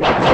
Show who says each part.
Speaker 1: you